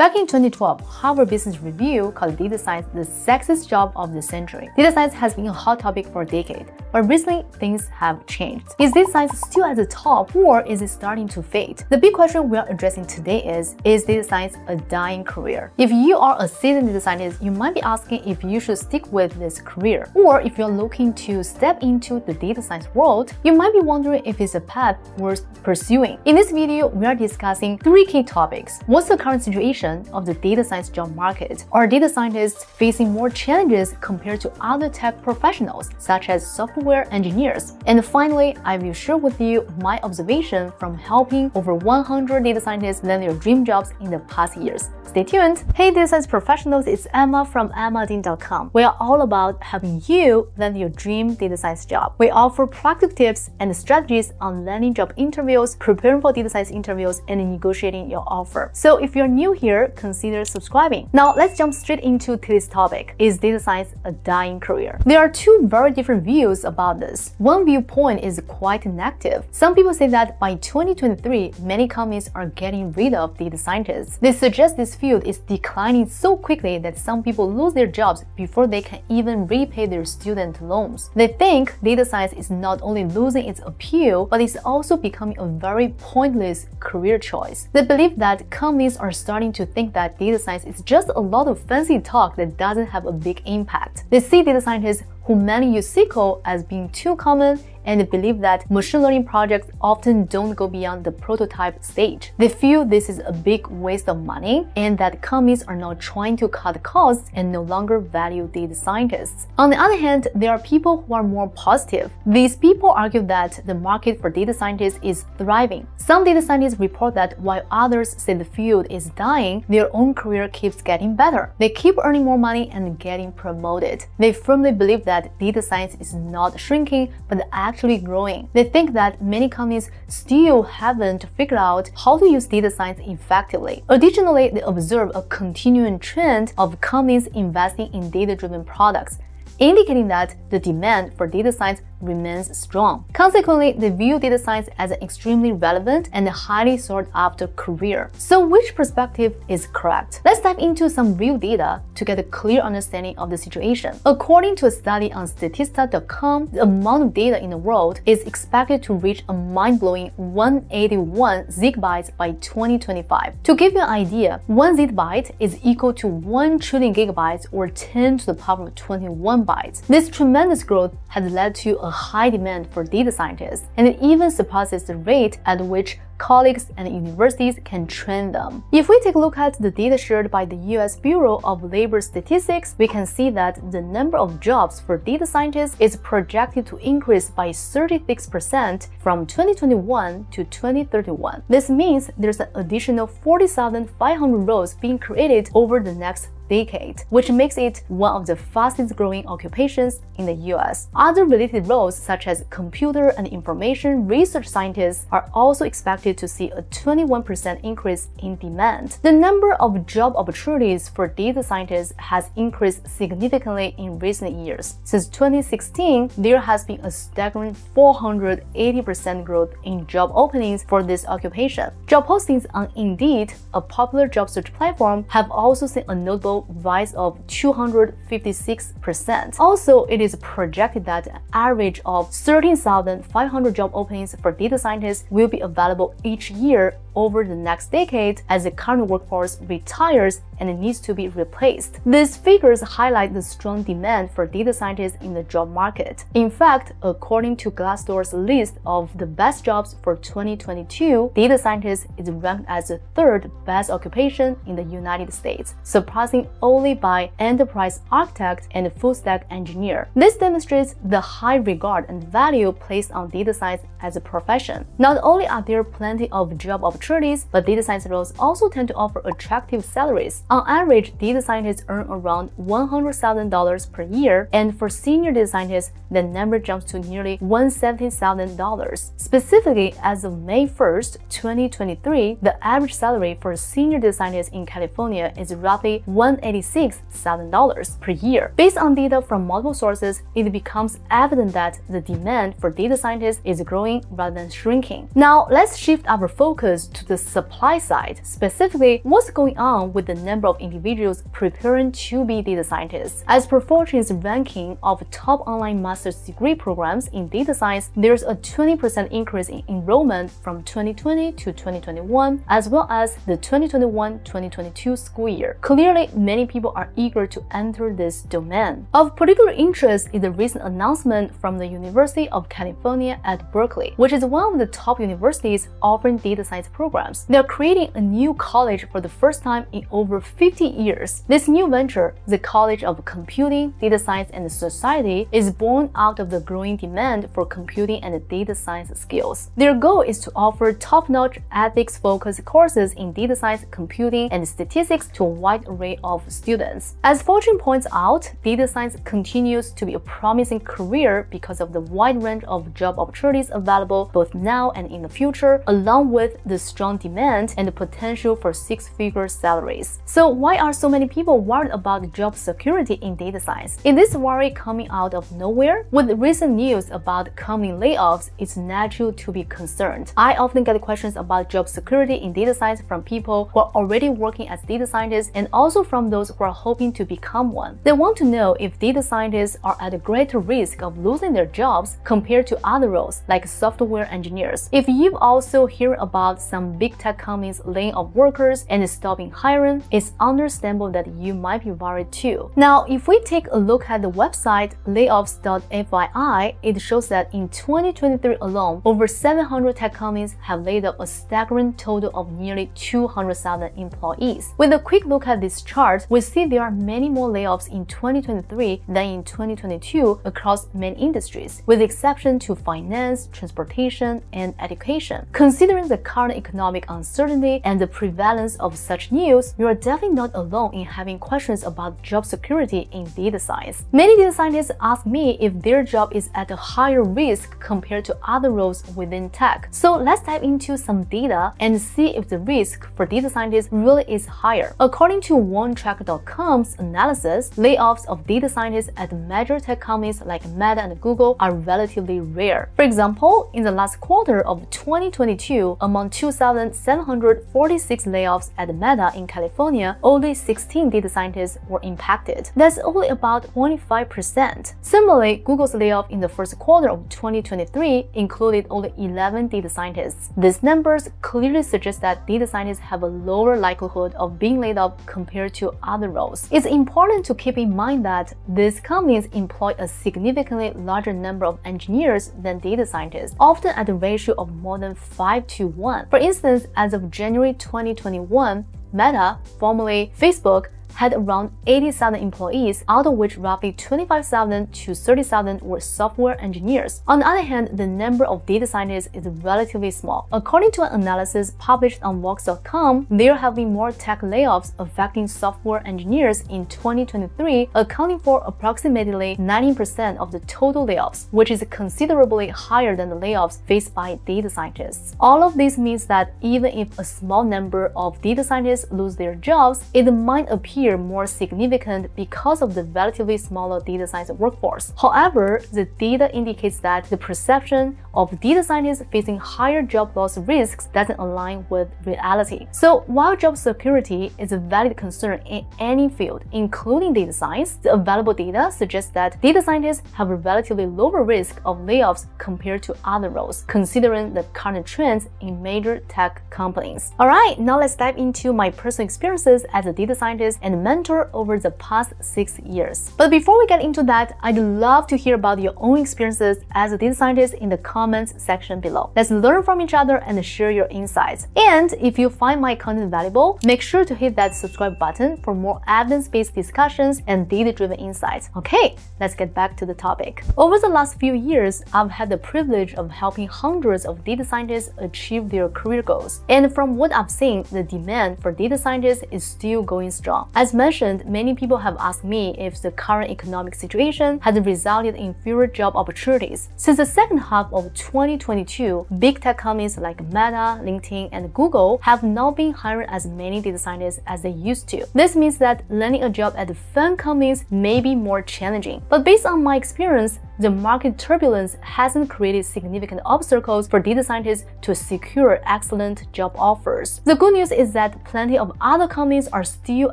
Back in 2012, Harvard Business Review called data science the sexiest job of the century. Data science has been a hot topic for a decade, but recently things have changed. Is data science still at the top or is it starting to fade? The big question we are addressing today is Is data science a dying career? If you are a seasoned data scientist, you might be asking if you should stick with this career. Or if you're looking to step into the data science world, you might be wondering if it's a path worth pursuing. In this video, we are discussing three key topics. What's the current situation of the data science job market? Are data scientists facing more challenges compared to other tech professionals, such as software engineers? And finally, I will share with you my observation from helping over 100 data scientists land their dream jobs in the past years. Stay tuned. Hey, data science professionals, it's Emma from emmading.com. We are all about helping you land your dream data science job. We offer practical tips and strategies on landing job interviews, preparing for data science interviews, and negotiating your offer. So if you're new here, consider subscribing. Now let's jump straight into today's topic. Is data science a dying career? There are two very different views about this. One viewpoint is quite negative. Some people say that by 2023, many companies are getting rid of data scientists. They suggest this field is declining so quickly that some people lose their jobs before they can even repay their student loans. They think data science is not only losing its appeal, but it's also becoming a very pointless career choice. They believe that companies are starting to think that data science is just a lot of fancy talk that doesn't have a big impact. They see data scientists who mainly use SQL as being too common and believe that machine learning projects often don't go beyond the prototype stage. They feel this is a big waste of money and that companies are now trying to cut costs and no longer value data scientists. On the other hand, there are people who are more positive. These people argue that the market for data scientists is thriving. Some data scientists report that while others say the field is dying, their own career keeps getting better. They keep earning more money and getting promoted. They firmly believe that data science is not shrinking, but actually actually growing. They think that many companies still haven't figured out how to use data science effectively. Additionally, they observe a continuing trend of companies investing in data driven products indicating that the demand for data science remains strong. Consequently, they view data science as an extremely relevant and highly sought after career. So, which perspective is correct? Let's dive into some real data to get a clear understanding of the situation. According to a study on Statista.com, the amount of data in the world is expected to reach a mind blowing 181 zettabytes by 2025. To give you an idea, one zettabyte is equal to 1 trillion gigabytes or 10 to the power of 21 bytes. This tremendous growth has led to a high demand for data scientists, and it even surpasses the rate at which colleagues and universities can train them. If we take a look at the data shared by the US Bureau of Labor Statistics, we can see that the number of jobs for data scientists is projected to increase by 36% from 2021 to 2031. This means there's an additional 40,500 roles being created over the next decade, which makes it one of the fastest growing occupations in the US. Other related roles, such as computer and information research scientists, are also expected to see a 21% increase in demand. The number of job opportunities for data scientists has increased significantly in recent years. Since 2016, there has been a staggering 480% growth in job openings for this occupation. Job postings on Indeed, a popular job search platform, have also seen a notable rise of 256%. Also, it is projected that an average of 13,500 job openings for data scientists will be available each year over the next decade as the current workforce retires and it needs to be replaced. These figures highlight the strong demand for data scientists in the job market. In fact, according to Glassdoor's list of the best jobs for 2022, data scientist is ranked as the third best occupation in the United States, surpassing only by enterprise architect and full stack engineer. This demonstrates the high regard and value placed on data science as a profession. Not only are there plenty of job opportunities, but data science roles also tend to offer attractive salaries. On average, data scientists earn around $100,000 per year, and for senior data scientists, the number jumps to nearly $170,000. Specifically, as of May 1st, 2023, the average salary for a senior data scientist in California is roughly $286,000 per year. Based on data from multiple sources, it becomes evident that the demand for data scientists is growing rather than shrinking. Now, let's shift our focus to the supply side, specifically what's going on with the number of individuals preparing to be data scientists. As per Fortune's ranking of top online master's degree programs in data science, there's a 20% increase in enrollment from 2020 to 2021, as well as the 2021-2022 school year. Clearly, many people are eager to enter this domain. Of particular interest is the recent announcement from the University of California at Berkeley, which is one of the top universities offering data science programs. They are creating a new college for the first time in over 50 years. This new venture, the College of Computing, Data Science, and Society, is born out of the growing demand for computing and data science skills. Their goal is to offer top-notch ethics-focused courses in data science, computing, and statistics to a wide array of students. As Fortune points out, data science continues to be a promising career because of the wide range of job opportunities available both now and in the future, along with the strong demand and the potential for six-figure salaries. So why are so many people worried about job security in data science? Is this worry coming out of nowhere? With recent news about coming layoffs, it's natural to be concerned. I often get questions about job security in data science from people who are already working as data scientists and also from those who are hoping to become one. They want to know if data scientists are at a greater risk of losing their jobs compared to other roles like software engineers. If you've also heard about some big tech companies laying off workers and stopping hiring, it's understandable that you might be worried too. Now, if we take a look at the website layoffs.fyi, it shows that in 2023 alone, over 700 tech companies have laid off a staggering total of nearly 200,000 employees. With a quick look at this chart, we see there are many more layoffs in 2023 than in 2022 across many industries, with exception to finance, transportation, and education. Considering the current economic uncertainty and the prevalence of such news, you are definitely not alone in having questions about job security in data science. Many data scientists ask me if their job is at a higher risk compared to other roles within tech. So let's dive into some data and see if the risk for data scientists really is higher. According to OneTrack.com's analysis, layoffs of data scientists at major tech companies like Meta and Google are relatively rare. For example, in the last quarter of 2022, among 2,746 layoffs at Meta in California, only 16 data scientists were impacted. That's only about 25%. Similarly, Google's layoff in the first quarter of 2023 included only 11 data scientists. These numbers clearly suggest that data scientists have a lower likelihood of being laid off compared to other roles. It's important to keep in mind that these companies employ a significantly larger number of engineers than data scientists, often at a ratio of more than 5 to 1. For instance, as of January 2021, Meta, formerly Facebook, had around 80,000 employees, out of which roughly 25,000 to 30,000 were software engineers. On the other hand, the number of data scientists is relatively small. According to an analysis published on Vox.com, there have been more tech layoffs affecting software engineers in 2023, accounting for approximately 19% of the total layoffs, which is considerably higher than the layoffs faced by data scientists. All of this means that even if a small number of data scientists lose their jobs, it might appear appear more significant because of the relatively smaller data science workforce. However, the data indicates that the perception of data scientists facing higher job loss risks doesn't align with reality. So while job security is a valid concern in any field, including data science, the available data suggests that data scientists have a relatively lower risk of layoffs compared to other roles, considering the current trends in major tech companies. Alright, now let's dive into my personal experiences as a data scientist and and mentor over the past six years. But before we get into that, I'd love to hear about your own experiences as a data scientist in the comments section below. Let's learn from each other and share your insights. And if you find my content valuable, make sure to hit that subscribe button for more evidence-based discussions and data-driven insights. Okay, let's get back to the topic. Over the last few years, I've had the privilege of helping hundreds of data scientists achieve their career goals. And from what I've seen, the demand for data scientists is still going strong. As mentioned, many people have asked me if the current economic situation has resulted in fewer job opportunities. Since the second half of 2022, big tech companies like Meta, LinkedIn, and Google have not been hiring as many data scientists as they used to. This means that landing a job at the FAANG companies may be more challenging. But based on my experience, the market turbulence hasn't created significant obstacles for data scientists to secure excellent job offers. The good news is that plenty of other companies are still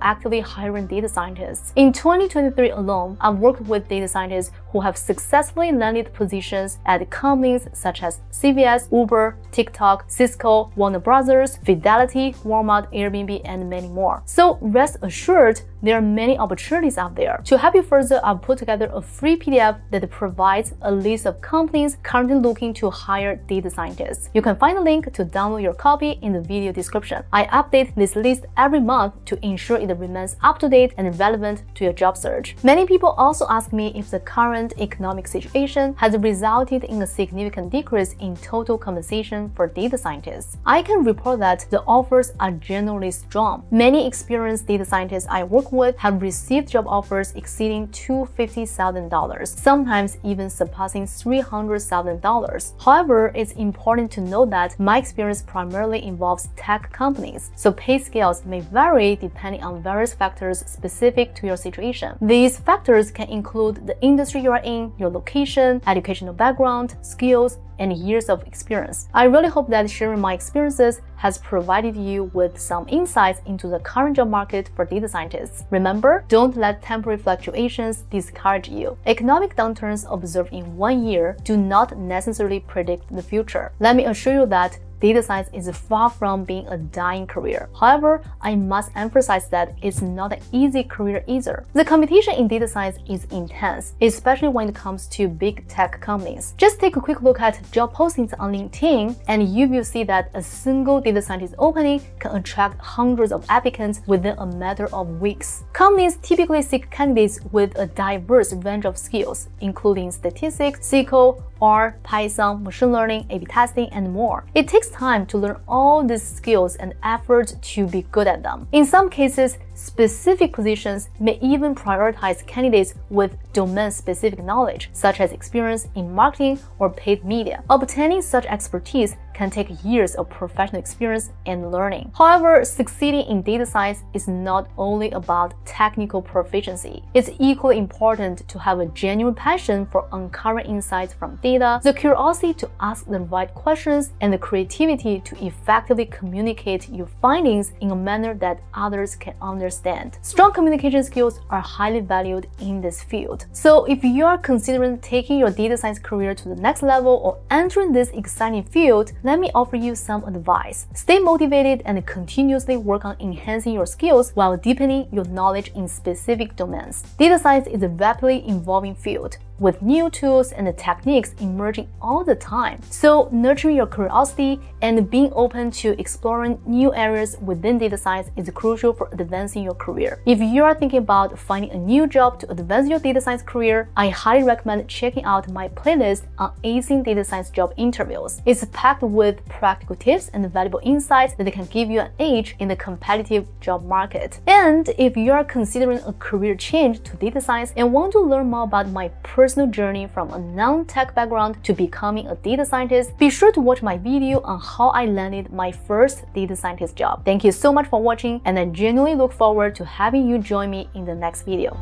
actively hiring data scientists. In 2023 alone, I've worked with data scientists who have successfully landed positions at companies such as CVS, Uber, TikTok, Cisco, Warner Brothers, Fidelity, Walmart, Airbnb, and many more. So rest assured, there are many opportunities out there. To help you further, I've put together a free PDF that provides a list of companies currently looking to hire data scientists. You can find the link to download your copy in the video description. I update this list every month to ensure it remains up to date and relevant to your job search. Many people also ask me if the current economic situation has resulted in a significant decrease in total compensation for data scientists. I can report that the offers are generally strong. Many experienced data scientists I work with have received job offers exceeding $250,000, sometimes even surpassing $300,000. However, it's important to note that my experience primarily involves tech companies, so pay scales may vary depending on various factors specific to your situation. These factors can include the industry you are in, your location, educational background, skills, and years of experience. I really hope that sharing my experiences has provided you with some insights into the current job market for data scientists. Remember, don't let temporary fluctuations discourage you. Economic downturns observed in one year do not necessarily predict the future. Let me assure you that data science is far from being a dying career. However, I must emphasize that it's not an easy career either. The competition in data science is intense, especially when it comes to big tech companies. Just take a quick look at job postings on LinkedIn, and you will see that a single data scientist opening can attract hundreds of applicants within a matter of weeks. Companies typically seek candidates with a diverse range of skills, including statistics, SQL, R, Python, machine learning, A-B testing, and more. It takes time to learn all these skills and effort to be good at them. In some cases, specific positions may even prioritize candidates with domain-specific knowledge, such as experience in marketing or paid media. Obtaining such expertise can take years of professional experience and learning. However, succeeding in data science is not only about technical proficiency. It's equally important to have a genuine passion for uncovering insights from data, the curiosity to ask the right questions, and the creativity to effectively communicate your findings in a manner that others can understand. Strong communication skills are highly valued in this field. So if you are considering taking your data science career to the next level or entering this exciting field, let me offer you some advice. Stay motivated and continuously work on enhancing your skills while deepening your knowledge in specific domains. Data science is a rapidly evolving field with new tools and techniques emerging all the time. So, nurturing your curiosity and being open to exploring new areas within data science is crucial for advancing your career. If you are thinking about finding a new job to advance your data science career, I highly recommend checking out my playlist on acing data science job interviews. It's packed with practical tips and valuable insights that can give you an edge in the competitive job market. And if you are considering a career change to data science and want to learn more about my personal personal journey from a non-tech background to becoming a data scientist, be sure to watch my video on how I landed my first data scientist job. Thank you so much for watching and I genuinely look forward to having you join me in the next video.